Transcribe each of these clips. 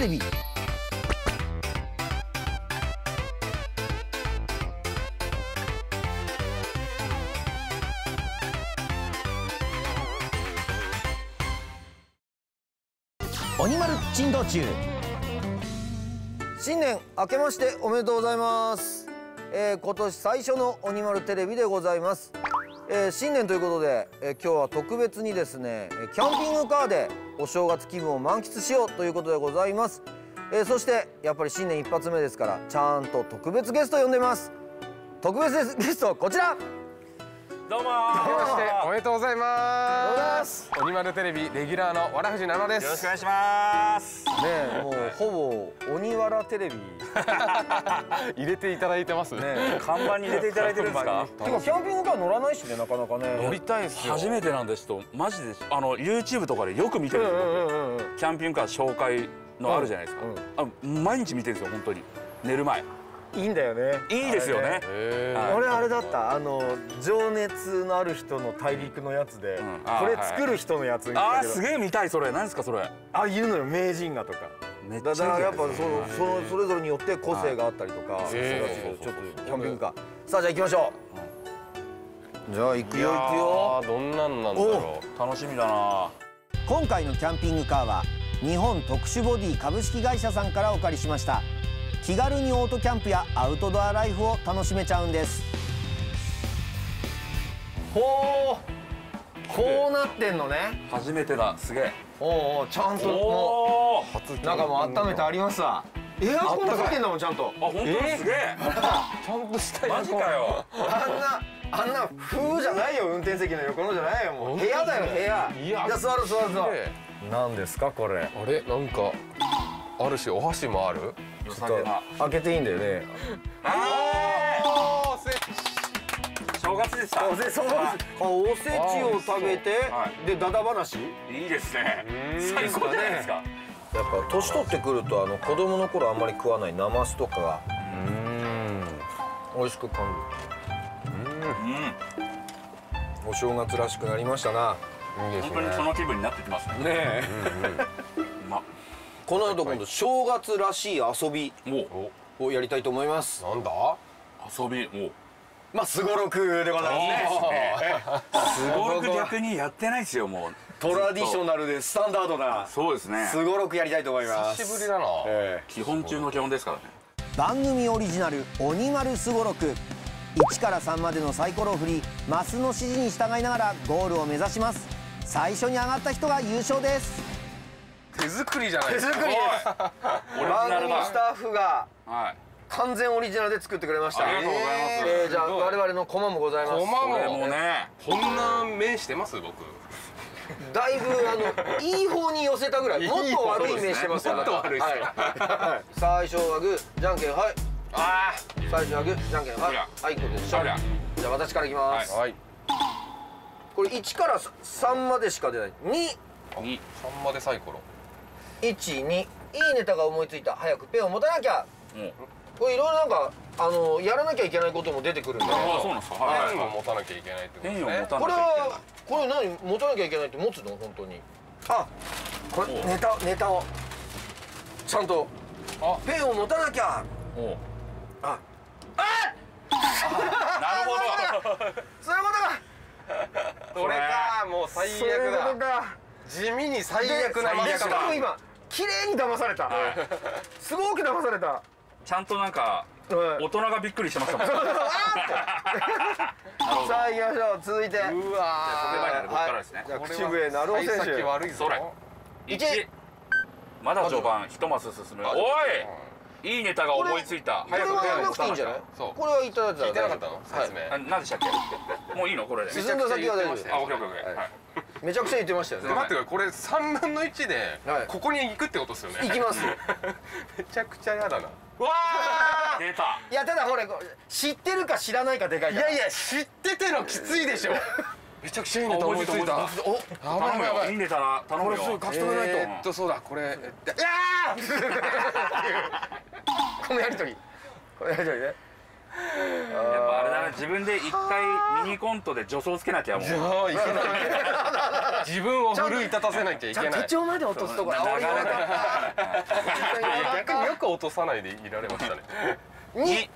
レビ。鬼丸珍道中。新年明けましておめでとうございます、えー今年最初の鬼丸テレビでございます、えー新年ということで、えー今日は特別にですねえーキャンピングカーでお正月気分を満喫しようということでございます、えーそしてやっぱり新年一発目ですからちゃんと特別ゲスト呼んでます。特別ゲストこちら。どうも明けましておよめでとうございま。ます。鬼丸テレビレギュラーのわらふじななです。ろしくお願いします。ねえもうほぼ鬼わらテレビ。ね 入れていただいてます。え。看板に入れていただいてるんですか？てかキャンピングカー乗らないしねなかなかね。乗りたいですよ。初めてなんですとマジであの YouTube とかでよく見てるんですよ、うんうん僕。キャンピングカー紹介のあるじゃないですか、あ毎日見てるんですよ本当に。寝る前いいんだよね。いいですよね。俺あれだった。あの情熱のある人の大陸のやつで、これ作る人のやつ見あたけど。ーすげえ見たいそれ。何ですかそれ。あいるのよ名人がとか。めっだからやっぱそのそのそれぞれによって個性があったりとか。ちょっとキャンピングカー。さあじゃあ行きましょう。じゃあ行くよ行くよ。ーどんなんなんだろ楽しみだな。今回のキャンピングカーは日本特殊ボディ株式会社さんからお借りしました気軽にオートキャンプやアウトドアライフを楽しめちゃうんです。ほうこうなってんのね。初めてだすげえ。おうおうちゃんともおおう。中も温めてありますわ。エアコンついてんだもんちゃんと。あ本当だすげえ。ちゃんとしたマジかよ。あんなあんな風じゃないよ運転席の横のじゃないよもう。部屋だよ部屋。いやじゃあ座る座る座る。で何ですかこれ。あれなんかあるしお箸もある？良さげな開けていいんだよね。あー。正月でしたおせそうあおせちを食べてはい。でダダ話？いいですね。うん。最高じゃないですか。やっぱ年取ってくるとあの子供の頃あんまり食わないナマスとかがうん。美味しく感うん。じるお正月らしくなりましたな。いいです本当にそね。の気分になってきますね。ねえこの後今度正月らしい遊びもうをやりたいと思います。なんだ？遊びもうまあすごろくでございますね。すごく逆にやってないですよもう。トラディショナルでスタンダードなそうですね。すごろくやりたいと思います。久しぶりだな。え基本中の基本ですからね。番組オリジナル鬼丸すごろく。1から3までのサイコロを振りマスの指示に従いながらゴールを目指します。最初に上がった人が優勝です手作りじゃないですか。手作り。です番組スタッフがはい。完全オリジナルで作ってくれました。ありがとうございます。えーじゃあ我々のコマもございます。コマもねこんな目してます？僕。だいぶあのいい方に寄せたぐらい。もっと悪い目してますよもっと悪いっすかはい。はい。最初はグーじゃんけんはい。あ最初はグーじゃんけんはい。はいこれでしょじゃあ私からいきます、あ。はい。これ1から3までしか出ない。2に三までサイコロ。12いいネタが思いついた。早くペンを持たなきゃ。もうこれいろいろなんかあのやらなきゃいけないことも出てくるんで。あそうなんですか。はい。ペンを持たなきゃいけないってことですね。これはこれ何持たなきゃいけないって持つの？本当に。あこれネタネタを。ちゃんと。あ。ペンを持たなきゃ。おう。あ。なるほど。そういうことこれか。もうか最そういうこと悪だ。か。地味に最悪なしかも今綺麗に騙された。すごく騙された。ちゃんとなんかはい。大人がびっくりしてましたもん。さあ行きましょう。続いて。うわそれ前にある僕からですね。じゃあ口笛なるお選手悪いぞ。それ一。1まだ序盤一マス進む。あおい！い。いネタが思いついた。これはやらなくていいんじゃない？そう。これはいただいたら聞いてなかったのはい説明。あ何でしたっけ？もういいの？これで。進んだ先は大丈夫ですあオッケーオッケーオッケー。はいめちゃくちゃ言ってましたよね。待ってこれ3分の1ではい。ここに行くってことですよね。行きます。めちゃくちゃ嫌だな。うわー！出た。いやただほらこれ知ってるか知らないかでかいいやいや知っててのきついでしょ。めちゃくちゃいいネタ思いついた。お頼むいやばい。よ。いいネタな頼むよ。これすぐ書き留めないと。えーっとそうだこれ。えっと このやりとり。このやりとりねぱあれだな自分で一回ミニコントで助走つけなきゃもう。いやいけない。自分を奮い立たせなきゃいけない。手帳まで落とすところなかなか。逆によく落とさないでいられましたね。に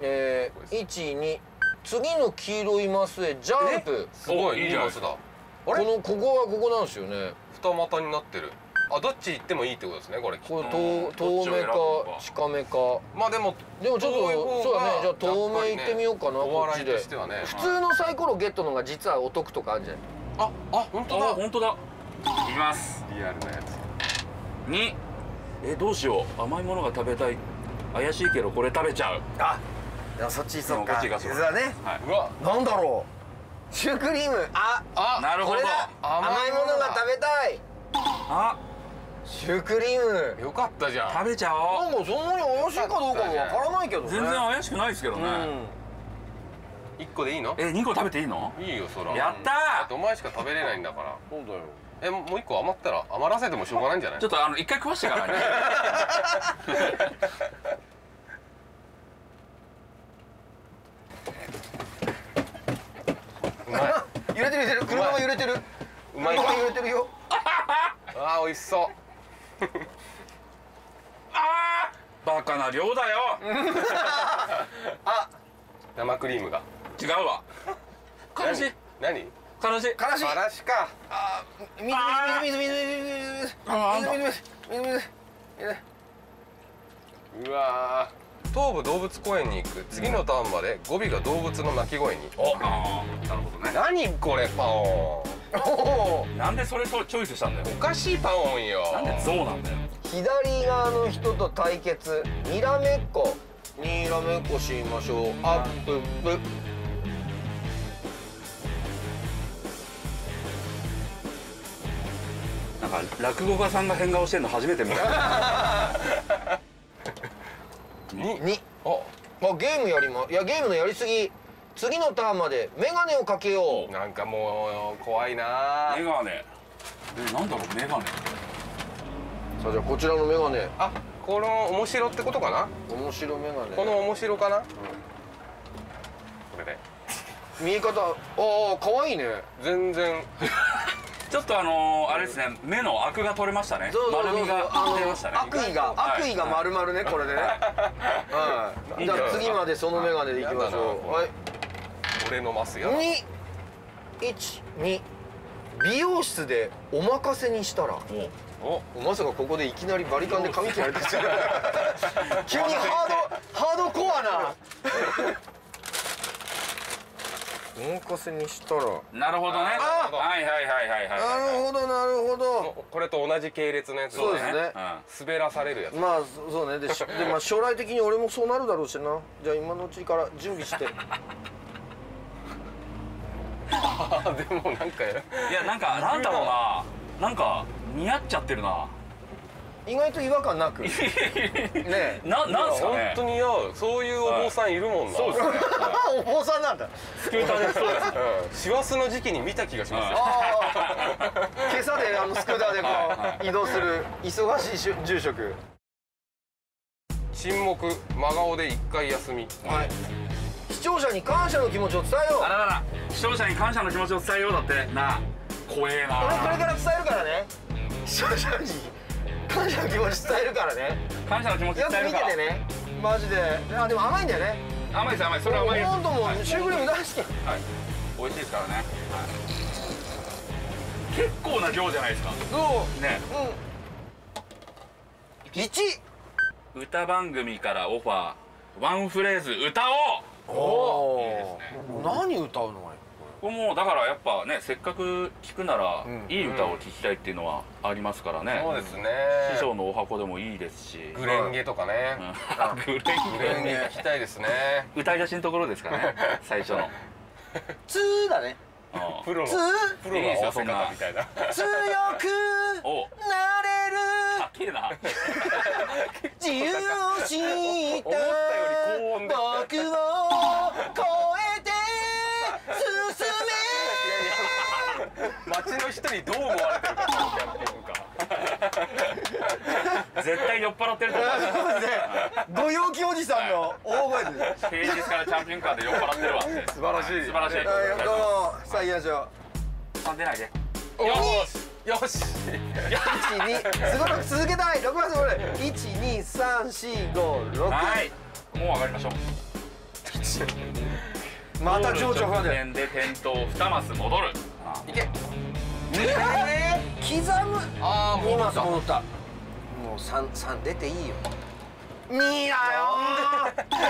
えー、12次の黄色いマスへジャンプ。すごいいいマスだ。このここはここなんですよね。二股になってるあどっち行ってもいいってことですねこれ。これうん。遠遠目か近めか。まあでもでもちょっと遠い方がそうだね。じゃあ遠目行ってみようかなおこっちで。笑いとしてはね。普通のサイコロゲットの方が実はお得とかあるじゃないああ本あ当だ。本当だ。いきます。リアルなやつ。2えどうしよう。甘いものが食べたい。怪しいけどこれ食べちゃう。あでもそっちそっか。こっちがそう実はね。はい。うわ。なんだろう。シュークリーム。ああなるほど。甘いものが食べたい。あシュークリーム。よかったじゃん。食べちゃおう。なんかそんなに怪しいかどうかもわからないけどね。全然怪しくないですけどね、一個でいいの？え2個食べていいの？いいよそら。やったー。だってお前しか食べれないんだから。そうだよ。えもう一個余ったら余らせてもしょうがないんじゃない？ちょっとあの一回食わしてからね。うまい。揺れてる揺れてる。車が揺れてる。うまい。揺れてるよ。あー美味しそうあーバカな量だよ。生クリームが。違うわ。悲しい。何？悲しい。悲しい。からしか。水水水水水水水あ水水水水水水うわー東武動物公園に行く次のターンまで語尾が動物の鳴き声におあーなるほどね何これパオンおおなんでそれとチョイスしたんだよ。おかしいパオンよ。なんでゾウなんだよ。左側の人と対決。にらめっこ。にらめっこしましょう。アップップ。なんか落語家さんが変顔してんの初めて見た。に。に。ああゲームやりまいやゲームのやりすぎ次のターンまでメガネをかけよう。なんかもう怖いな。メガネ。えなんだろうメガネ。さあじゃあこちらのメガネ。あこの面白ってことかな？面白メガネ。この面白かな、これで。見え方ああ可愛いね。全然。ちょっとあのー、あれですね目のアクが取れましたね。そうそうそう。丸みがあ出ましたね。の悪意がはい。悪意が丸々ねこれでね。はい。じゃあ次までそのメガネでいきましょう。ははいい俺のマスや二一二美容室でお任せにしたら。おお。まさかここでいきなりバリカンで髪切られた。急にハードハードコアな。お任せにしたら。なるほどね。はいはいはいはいはいなるほどなるほど。これと同じ系列のやつそうですね。うん。滑らされるやつ。まあそそうね。でしで、まあ、将来的に俺もそうなるだろうしな。じゃあ今のうちから準備してあでもなんかいやなんかなんだろうな。なんか似合っちゃってるな。意外と違和感なく。ねえ。ななんすか本ね当に似合うそういうお坊さんいるもんな。そうですね。お坊さんなんだ。スクーターでそうです。うん。師走の時期に見た気がしますよ。ああ。今朝であのスクーターでこう移動する忙しいしゅ住職。沈黙真顔で一回休み。はい視聴者に感謝の気持ちを伝えよう。あららら視聴者に感謝の気持ちを伝えようだって。なあ怖えな俺これから伝えるからね。視聴者に感謝の気持ち伝えるからね。感謝の気持ち伝えるから。ててね。マジで。あでも甘いんだよね。甘いです甘いそれは甘いです。本当もシュークリーム大好き。はい。美味しいですからね、はい、結構な量じゃないですか。どう。ね。うん。1歌番組からオファー。ワンフレーズ歌おうおいいですね。何歌うの？これもうだからやっぱねせっかく聞くなら、うん。いい歌を聴きたいっていうのはありますからね、そうですね。師匠のお箱でもいいですし。グレンゲとかね。うん。あグレンゲ。ゲ聞きたいですね。歌い出しのところですかね 最初の。ツーだね。うん。プロの。ツー。プロの合わせ方みたいな。強くお。なれる。かっけえな。自由を知った。思ったより高音で。僕を超えて進め街の人にどう。思われてるかキャンピングカー絶対酔っ払ってると思うご陽気おじさんの大声で平日からチャンピオンカーで酔っ払ってるわ素晴らしい素晴らしいどうもさあ行きましょ3出ないでよしよしう一二す。ごく続けたい六番これ一二三四五六はいもう上がりましょうまた情緒不安でゴール直前で転倒2マス戻るいけえー、刻む。ああ戻った。ス戻った。もう三三出ていいよ。二だよ。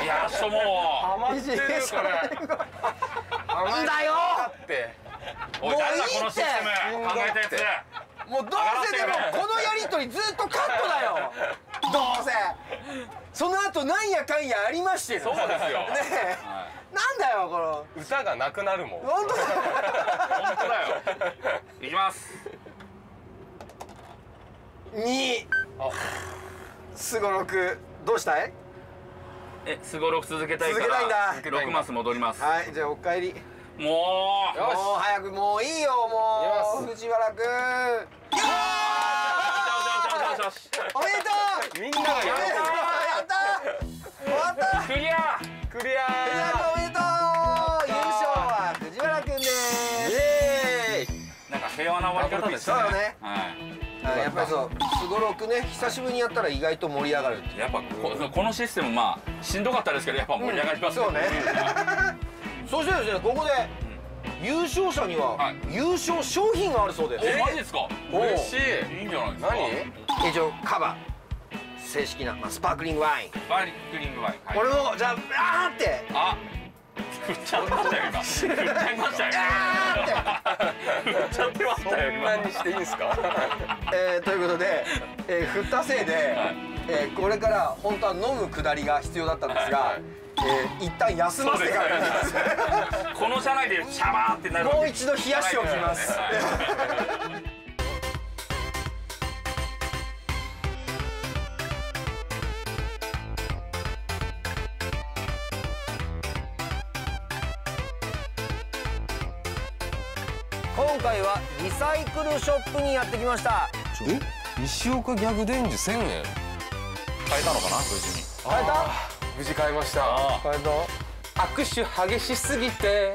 いやしょもハマってるこれ。二だよ。って。い誰だこのシステム。考えたやつ。もうどうせでもこのやりとりずっとカットだよ。どうせ。その後なんやかんやありましてそうですよ。ねえなんだよこの。歌がなくなるもん。本当だ。よ本当だよ。いきます。二あ。すごろく。どうしたい？えすごろく続けたいか続けたいんだ。ら6マス戻ります。はいじゃあお帰り。もう。もう早くもういいよもう。藤原くん。よし。おめでとう。みんながやった終わったクリア。クリアな終わり方ですね。そうよね。はい。はいやっぱりそうすごろくね久しぶりにやったら意外と盛り上がるやっぱここのシステムまあしんどかったですけどやっぱ盛り上がりますそうね。そしてですね。ここで優勝者にははい。優勝商品があるそうです。おマジですか？嬉しい。いいんじゃないですか？何？一応カバ正式な、まあ、スパークリングワイン。バイクリングワインはい。これをじゃああーって。あ振っちゃいましたよ今。振っちゃいましたよしそたよ今んなにしていいんすか？えー、ということで、えー、振ったせいで、はい。えーこれから本当は飲む下りが必要だったんですが、はいはい。えー一旦休ませてから行きます。この車内でシャバーってなるもう一度冷やしておきます、今回はリサイクルショップにやってきました。え？石岡ギャグ伝授1000円？変えたのかな？無事に。変えた？無事買いました。あ変えた。握手激しすぎて